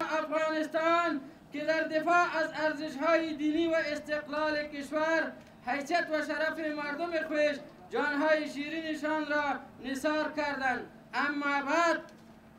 افغانستان که در دفاع از ارزش های دینی و استقلال کشور حیثیت و شرف مردم خیش جانهای شیرینشان را نثار کردند اما بعد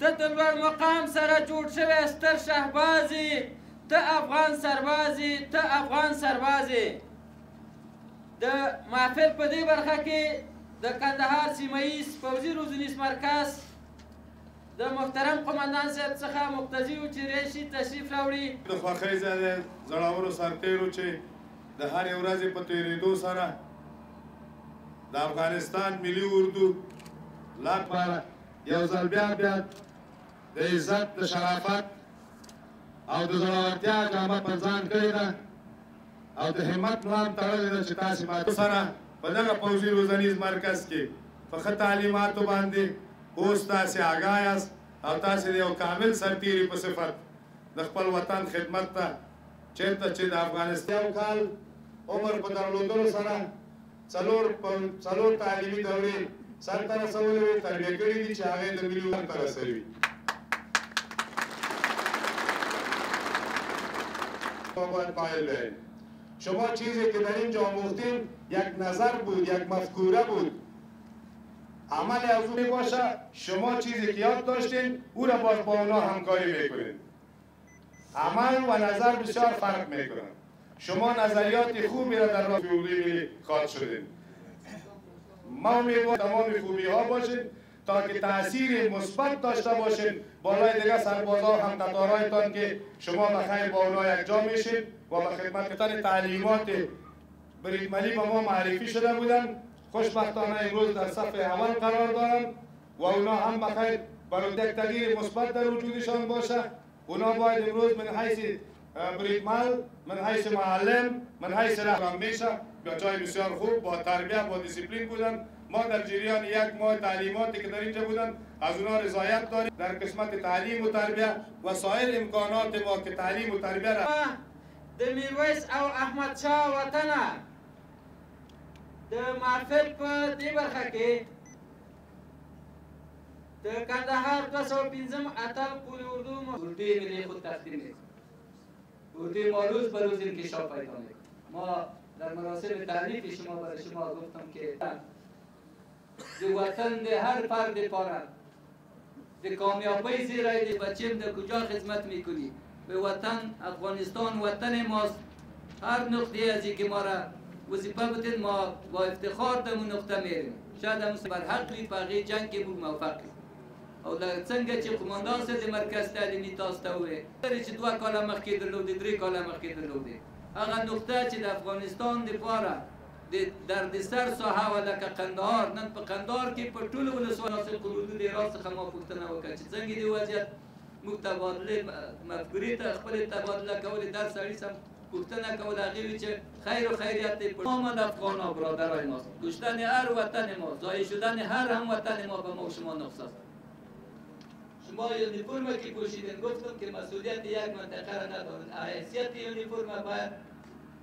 ته د لوړ مقام سره جوړ شوی ستر شهباز ته افغان سرباز ته افغان سرباز د محفل په دې برخه کې د کندهار سیمه ییز پوځي روزنیز مرکز د محترم قومندان صاحب څخه مقتضي و چې راشي تشریف راوړي. د خوښۍ ځای دی، زړورو سرتېرو چې د هرې ورځې په تېرېدو سره د افغانستان ملي اردو لپاره یو ځل بیا بیا د عزت، د شرافت او د زړورتیا جامه پر ځان کړې ده. او د همت ملا هم تړلې ده چې تاسې ماته سره په دغه پوځي روزنیز مرکز کې په ښه تعلیماتو باندې اوس تاسې آګاه یاست او تاسې د یو کامل سرتیري په صفت د خپل وطن خدمت ته چېرته چې د افغانستان یو کال عمر په درلودلو سره څلور پر څلور تعلیمي دورې سرته رسولې وې، تربیه کړي دي چې هغه د ملي سرته رسوي. باید قائل بین شما چیزی که در اینجا آموختیم یک نظر بود یک مفکوره بود عمل از او باشه شما چیزی که یاد داشتین او را باز با اونا همکاری میکنین عمل و نظر بسیار فرق میکنن شما نظریات خوبی را در راه ملی خواد شدین ما امیدوار تمام خوبی ها باشین تا که تاثیر مثبت داشته باشین بالای دیگه سربازا هم قطارایتان که شما بخیر با اونا یکجا میشین و به خدمت تعلیمات بریدملی به ما معرفی شده بودن خوشبختانه امروز در صفحه اول قرار دارن و اونا هم بخیر برای یک تغییر مثبت در وجودشان باشه اونا باید امروز من حیث بریکمل من حیث معلم من حیث رحم میشه بچای بسیار خوب با تربیت با دیسیپلین بودن ما در جریان یک ماه تعلیماتی که در اینجا بودن از اونا رضایت داریم در قسمت تعلیم و تربیت و سایر امکانات ما که تعلیم و تربیت را د میرویس او احمد شاه وطنه د معرفت په دې برخه کې د کندهار 205م اتل قول اردو اردو ملي خود تقدیم دی اردو مولوز بلوز انکشاف پیدا میکنه ما در مراسم تعریف شما برای شما گفتم که دی وطن دی هر فرد پاره د کامیابۍ زیری دی بچیم د کجا خدمت میکنی به وطن افغانستان وطن ماست هر نقطه ازی که مارا وظیفه بتین ما با افتخار دمو نقطه میریم شاید همو سه برحق وی په هغه جنګ که موږ موفق یو او له څنګه چی قوماندان صاحب د مرکز تعلیمی تاسو ته ووی لری چی دوه کاله مخکی درلودی دری کاله مخکی درلودی هغه نقطه چی د افغانستان دپاره د دردسر ساحه وه لکه قندهار نن په قندهار کې په ټولو ولسوالاسیو قرودو دې راز څخه ما پوښتنه وکړه چې څنګه دې وضعیت موږ تبادلې مفکورې ته خپلې تبادله کولې در سړي سم پوښتنه کوله هغې وی چې خیر و خیریت دې په آمد افغانا برادرای ماست کشتن هر وطن ما ضایع شدن هر هم وطن ما به ما و شما نقص است شما یونیفرم که پوشیدین گفتم که مسئولیت یک منطقه را ندارید حیثیت یونیفرم باید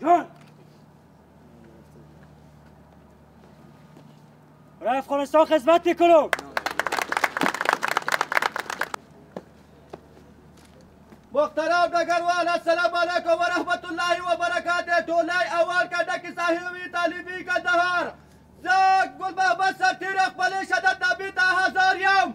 جان برای افغانستان خدمت میکنم محترم ډګروال السلام علیکم ورحمت الله وبرکاته ټولای اول کا ډکی صاحبی طالبی کا دهار زه ګل محمد سرتیر خپل شدت نبی ته حاضر یم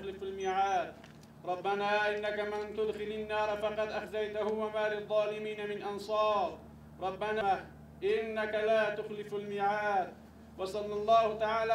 يخلف الميعاد ربنا إنك من تدخل النار فقد أخزيته وما للظالمين من أنصار ربنا إنك لا تخلف الميعاد وصلى الله تعالى